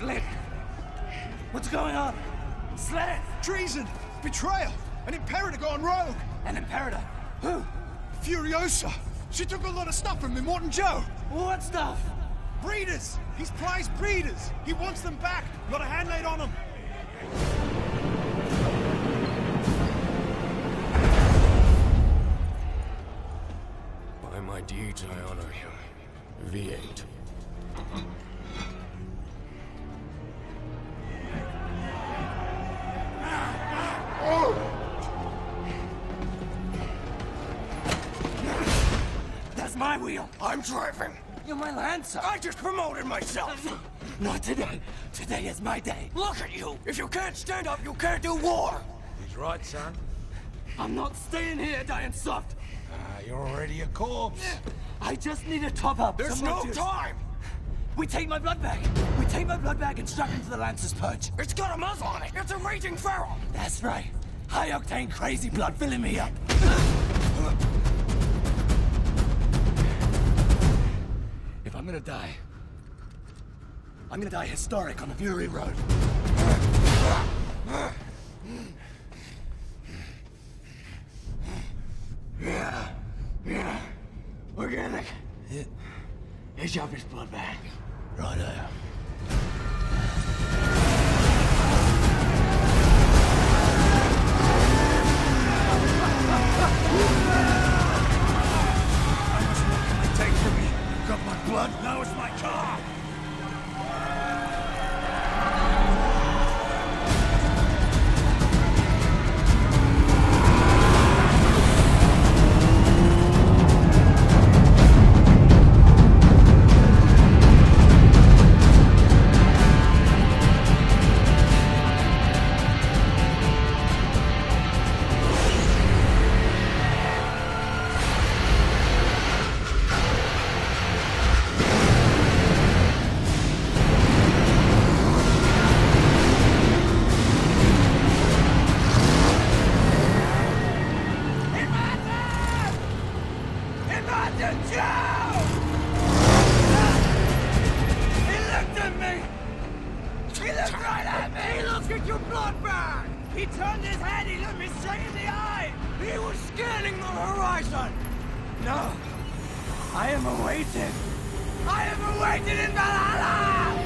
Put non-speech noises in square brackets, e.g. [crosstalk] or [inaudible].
Slick! What's going on? Slick! Treason! Betrayal! An Imperator gone rogue! An Imperator? Who? Furiosa! She took a lot of stuff from Immortan Joe! What stuff? Breeders! He's prized breeders! He wants them back! Got a hand laid on them! By my deeds I honor you. V8. My wheel! I'm driving! You're my Lancer! I just promoted myself! [laughs] Not today! Today is my day! Look at you! If you can't stand up, you can't do war! He's right, son. I'm not staying here dying soft! Ah, you're already a corpse. I just need a top up! There's no more time! We take my blood bag! We take my blood bag and strap into the Lancer's perch! It's got a muzzle on it! It's a raging feral! That's right! High octane crazy blood filling me up! [laughs] I'm gonna die, I'm gonna die historic on the Fury Road. Yeah, yeah, organic. Yeah. Here's your his blood bag. Right there. Take blood, now it's my car! He looked at me! He looked right at me! He at your blood bag! He turned his head, he looked me straight in the eye! He was scanning the horizon! No! I am awaited! I am awaited in Valhalla!